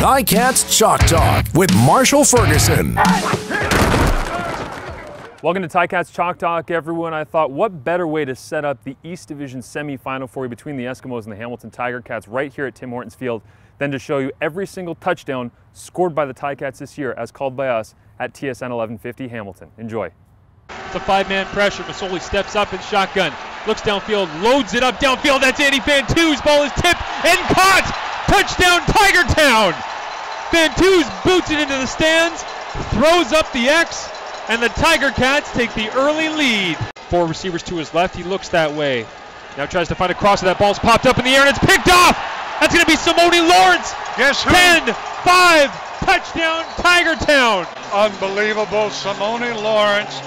Ticats Chalk Talk with Marshall Ferguson. Welcome to Ticats Chalk Talk, everyone. I thought, what better way to set up the East Division semifinal for you between the Eskimos and the Hamilton Tiger Cats right here at Tim Hortons Field than to show you every single touchdown scored by the Ticats this year, as called by us at TSN 1150 Hamilton. Enjoy. It's a five-man pressure. Masoli steps up in shotgun, looks downfield, loads it up downfield. That's Andy Fantuz. Ball is tipped and caught. Touchdown, Tiger Town. Fantuz boots it into the stands, throws up the X, and the Tiger Cats take the early lead. Four receivers to his left. He looks that way. Now tries to find a cross, and that ball's popped up in the air, and it's picked off. That's going to be Simoni Lawrence. Guess who? 10, 5, touchdown, Tiger Town. Unbelievable. Simoni Lawrence,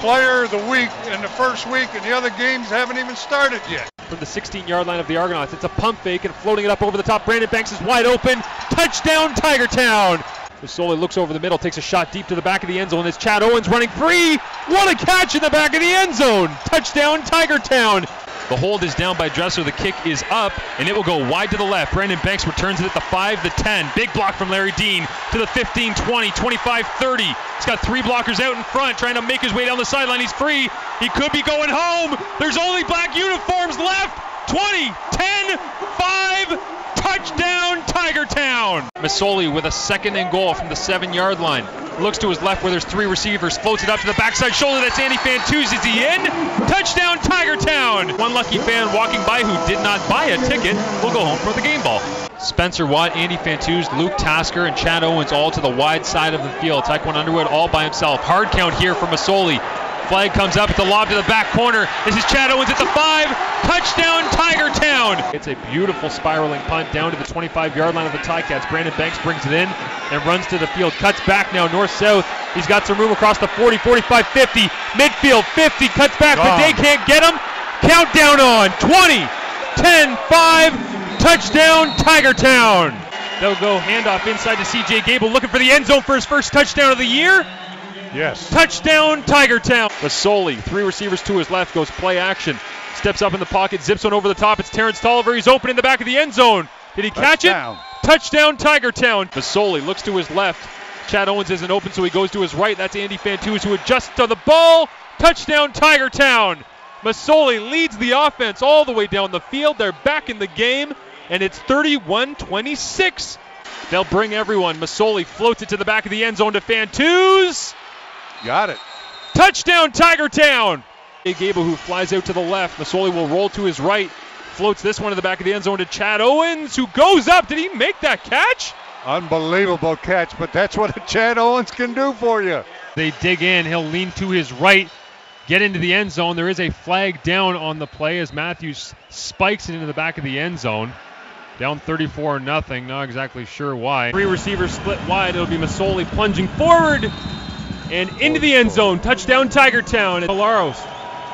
player of the week in the first week, and the other games haven't even started yet. From the 16 yard line of the Argonauts, it's a pump fake and floating it up over the top. Brandon Banks is wide open. Touchdown, Tiger Town. Masoli looks over the middle, takes a shot deep to the back of the end zone. It's Chad Owens running free. What a catch in the back of the end zone. Touchdown, Tiger Town. The hold is down by Dresser. The kick is up, and it will go wide to the left. Brandon Banks returns it at the 5, the 10. Big block from Larry Dean to the 15, 20, 25, 30. He's got three blockers out in front, trying to make his way down the sideline. He's free. He could be going home. There's only black uniforms left. 20, 10, 5. Touchdown, Tiger Town. Masoli with a second and goal from the seven yard line. Looks to his left where there's three receivers. Floats it up to the backside shoulder. That's Andy Fantuz. Is he in? Touchdown, Tiger Town. One lucky fan walking by who did not buy a ticket will go home for the game ball. Spencer Watt, Andy Fantuz, Luke Tasker, and Chad Owens all to the wide side of the field. Tiquan Underwood all by himself. Hard count here for Masoli. Flag comes up at the lob to the back corner. This is Chad Owens at the five. Touchdown, Tiger Town. It's a beautiful spiraling punt down to the 25 yard line of the Ticats. Brandon Banks brings it in and runs to the field. Cuts back now north south. He's got some room across the 40, 45, 50. Midfield 50. Cuts back, but they can't get him. Countdown on 20, 10, 5. Touchdown, Tiger Town. They'll go handoff inside to CJ Gable looking for the end zone for his first touchdown of the year. Yes. Touchdown, Tiger Town. Masoli, three receivers to his left, goes play action. Steps up in the pocket, zips one over the top. It's Terrence Tolliver. He's open in the back of the end zone. Did he catch Touchdown. it? Touchdown, Tiger Town. Masoli looks to his left. Chad Owens isn't open, so he goes to his right. That's Andy Fantuz who adjusts to the ball. Touchdown, Tiger Town. Masoli leads the offense all the way down the field. They're back in the game, and it's 31 26. They'll bring everyone. Masoli floats it to the back of the end zone to Fantuz. Got it. Touchdown, Tiger Town! Gable who flies out to the left. Masoli will roll to his right. Floats this one to the back of the end zone to Chad Owens, who goes up. Did he make that catch? Unbelievable catch, but that's what a Chad Owens can do for you. They dig in. He'll lean to his right, get into the end zone. There is a flag down on the play as Matthews spikes it into the back of the end zone. Down 34 nothing. Not exactly sure why. Three receivers split wide. It'll be Masoli plunging forward and into the end zone. Touchdown, Tiger Town. Collaros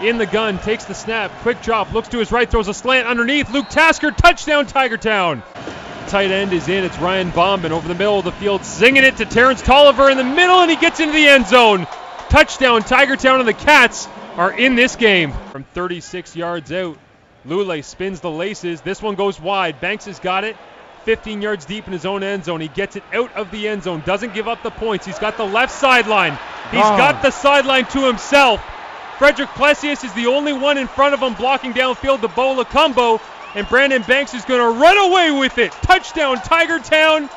in the gun, takes the snap, quick drop, looks to his right, throws a slant underneath. Luke Tasker, touchdown, Tiger Town. Tight end is in. It's Ryan Bomben over the middle of the field, singing it to Terrence Tolliver in the middle, and he gets into the end zone. Touchdown, Tiger Town, and the Cats are in this game. From 36 yards out, Lule spins the laces. This one goes wide. Banks has got it. 15 yards deep in his own end zone. He gets it out of the end zone. Doesn't give up the points. He's got the left sideline. He's Oh. got the sideline to himself. Frédéric Plesius is the only one in front of him blocking downfield the Bo Lokombo. And Brandon Banks is going to run away with it. Touchdown, Tiger Town.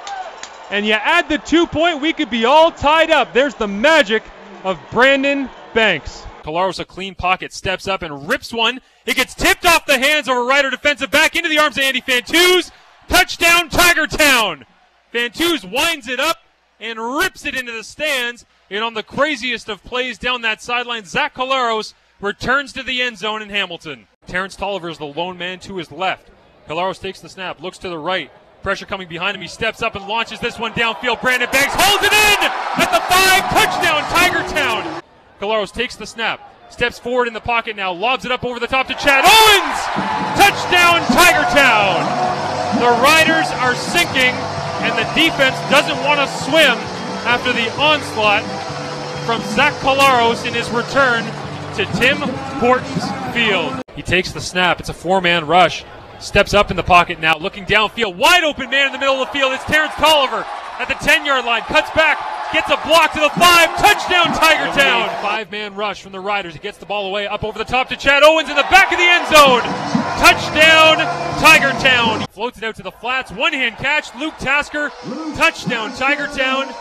And you add the two point, we could be all tied up. There's the magic of Brandon Banks. Collaros a clean pocket, steps up and rips one. It gets tipped off the hands of a Rider defensive back into the arms of Andy Fantuz. Touchdown, Tiger Town. Fantuz winds it up and rips it into the stands. And on the craziest of plays down that sideline, Zach Collaros returns to the end zone in Hamilton. Terrence Tolliver is the lone man to his left. Collaros takes the snap, looks to the right. Pressure coming behind him. He steps up and launches this one downfield. Brandon Banks holds it in at the five. Touchdown, Tiger Town. Collaros takes the snap, steps forward in the pocket now, lobs it up over the top to Chad Owens. Touchdown, Tiger Town. The Riders are sinking, and the defense doesn't want to swim after the onslaught from Zach Collaros in his return to Tim Hortons Field. He takes the snap. It's a four-man rush. Steps up in the pocket now, looking downfield. Wide open man in the middle of the field. It's Terrence Tolliver at the 10 yard line. Cuts back, gets a block to the five. Touchdown, Tiger Town. Five man rush from the Riders. He gets the ball away up over the top to Chad Owens in the back of the end zone. Touchdown, Tiger Town. He floats it out to the flats. One hand catch. Luke Tasker. Touchdown, Tiger Town.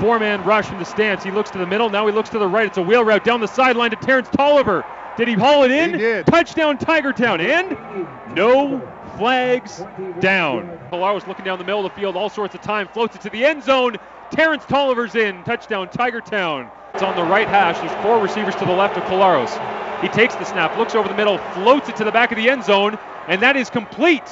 Four man rush from the stance. He looks to the middle. Now he looks to the right. It's a wheel route down the sideline to Terrence Tolliver. Did he haul it in? He did. Touchdown, Tiger Town. And no flags down. Collaros' looking down the middle of the field all sorts of time. Floats it to the end zone. Terrence Tolliver's in. Touchdown, Tiger Town. It's on the right hash. There's four receivers to the left of Collaros. He takes the snap, looks over the middle, floats it to the back of the end zone, and that is complete.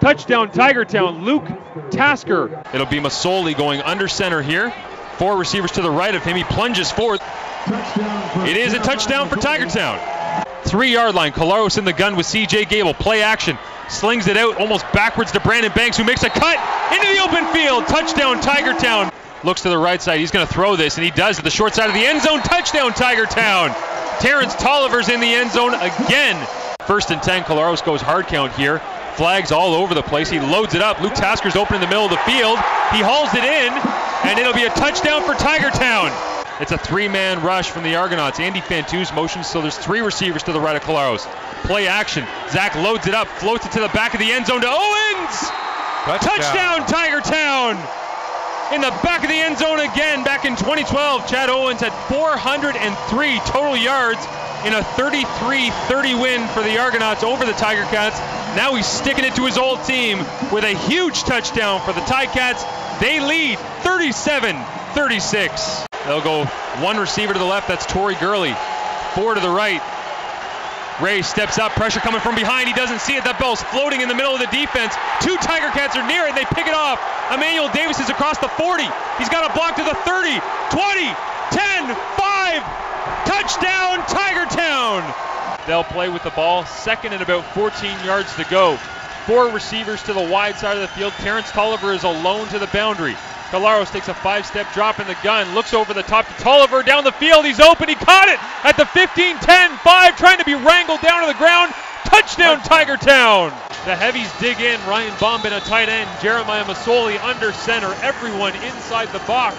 Touchdown, Tiger Town. Luke Tasker. It'll be Masoli going under center here. Four receivers to the right of him. He plunges forward. It is a touchdown for Tiger Town. Three yard line. Collaros in the gun with CJ Gable. Play action. Slings it out almost backwards to Brandon Banks, who makes a cut into the open field. Touchdown, Tiger Town. Looks to the right side. He's going to throw this, and he does at the short side of the end zone. Touchdown, Tiger Town. Terrence Tolliver's in the end zone again. First and 10. Collaros goes hard count here. Flags all over the place. He loads it up. Luke Tasker's open in the middle of the field. He hauls it in, and it'll be a touchdown for Tiger Town. It's a three-man rush from the Argonauts. Andy Fantuz motions, so there's three receivers to the right of Collaros. Play action. Zach loads it up, floats it to the back of the end zone to Owens. Touchdown, Tiger Town. In the back of the end zone again, back in 2012, Chad Owens had 403 total yards in a 33-30 win for the Argonauts over the Tiger Cats. Now he's sticking it to his old team with a huge touchdown for the Ticats. They lead 37-36. They'll go one receiver to the left, that's Tori Gurley. Four to the right. Ray steps up, pressure coming from behind. He doesn't see it. That ball's floating in the middle of the defense. Two Tiger Cats are near it. They pick it off. Emmanuel Davis is across the 40. He's got a block to the 30, 20, 10, 5. Touchdown, Tiger Town. They'll play with the ball. Second and about 14 yards to go. Four receivers to the wide side of the field. Terrence Tolliver is alone to the boundary. Collaros takes a five-step drop in the gun, looks over the top to Tolliver down the field. He's open. He caught it at the 15, 10, 5, trying to be wrangled down to the ground. Touchdown, Tiger Town. The heavies dig in. Ryan Bomben, a tight end. Jeremiah Masoli under center. Everyone inside the box.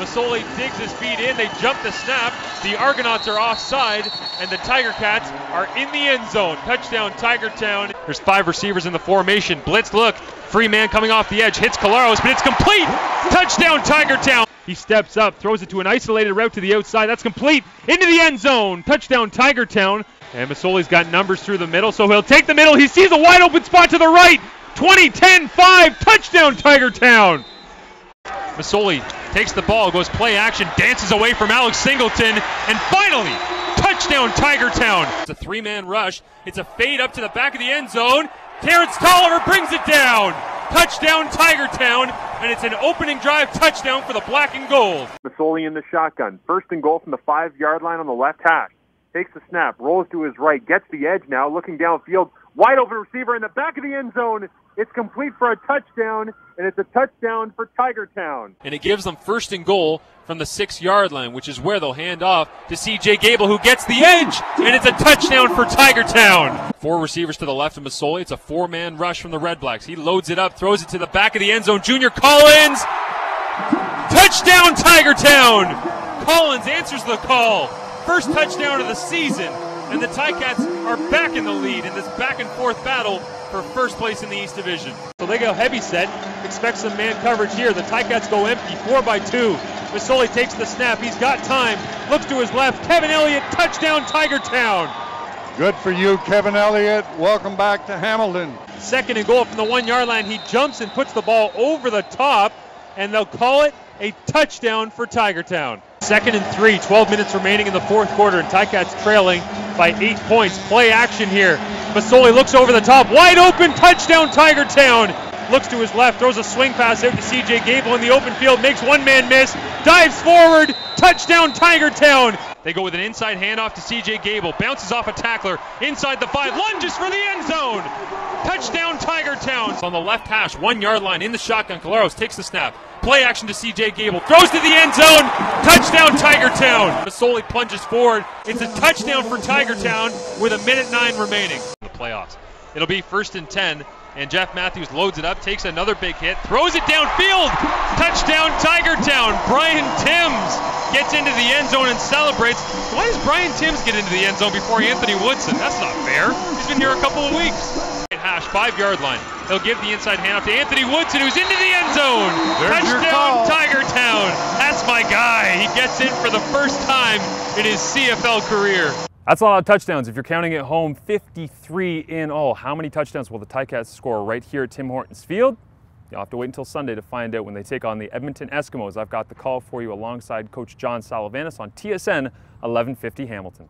Masoli digs his feet in. They jump the snap. The Argonauts are offside, and the Tiger Cats are in the end zone. Touchdown, Tiger Town. There's five receivers in the formation. Blitz look. Free man coming off the edge. Hits Collaros, but it's complete. Touchdown, Tiger Town. He steps up, throws it to an isolated route to the outside. That's complete. Into the end zone. Touchdown, Tiger Town. And Masoli's got numbers through the middle, so he'll take the middle. He sees a wide open spot to the right. 20, 10, 5. Touchdown, Tiger Town. Masoli takes the ball, goes play action, dances away from Alex Singleton, and finally, touchdown Tiger Town. It's a three man rush. It's a fade up to the back of the end zone. Terrence Tolliver brings it down. Touchdown Tiger Town, and it's an opening drive touchdown for the black and gold. Masoli in the shotgun. First and goal from the five yard line on the left hash. Takes the snap, rolls to his right, gets the edge now, looking downfield. Wide open receiver in the back of the end zone. It's complete for a touchdown, and it's a touchdown for Tiger Town. And it gives them first and goal from the six yard line, which is where they'll hand off to CJ Gable, who gets the edge, and it's a touchdown for Tiger Town. Four receivers to the left of Masoli. It's a four man rush from the Redblacks. He loads it up, throws it to the back of the end zone. Junior Collins. Touchdown, Tiger Town. Collins answers the call. First touchdown of the season. And the Ticats are back in the lead in this back and forth battle for first place in the East Division. So they go heavy set. Expect some man coverage here. The Ticats go empty, four by two. Masoli takes the snap. He's got time. Looks to his left. Kevin Elliott, touchdown, Tiger Town. Good for you, Kevin Elliott. Welcome back to Hamilton. Second and goal from the one yard line. He jumps and puts the ball over the top, and they'll call it a touchdown for Tiger Town. Second and three, 12 minutes remaining in the fourth quarter, and Ticats trailing by eight points. Play action here. Masoli looks over the top, wide open, touchdown Tiger Town. Looks to his left, throws a swing pass out to CJ Gable in the open field, makes one man miss, dives forward, touchdown Tiger Town. They go with an inside handoff to CJ Gable, bounces off a tackler inside the five, lunges for the end zone. Touchdown Tiger Town. On the left hash, one yard line in the shotgun. Collaros takes the snap. Play action to CJ Gable. Throws to the end zone. Touchdown Tiger Town. Masoli plunges forward. It's a touchdown for Tiger Town with a minute nine remaining. The playoffs. It'll be first and 10, and Jeff Matthews loads it up, takes another big hit, throws it downfield. Touchdown, Tiger Town. Brian Timms gets into the end zone and celebrates. Why does Brian Timms get into the end zone before Anthony Woodson? That's not fair. He's been here a couple of weeks. Five yard line. He'll give the inside handoff to Anthony Woodson, who's into the end zone. There's Touchdown. Tiger Town. That's my guy. He gets in for the first time in his CFL career. That's a lot of touchdowns. If you're counting at home, 53 in all. How many touchdowns will the Ticats score right here at Tim Hortons Field? You'll have to wait until Sunday to find out when they take on the Edmonton Eskimos. I've got the call for you alongside Coach John Salavantis on TSN 1150 Hamilton.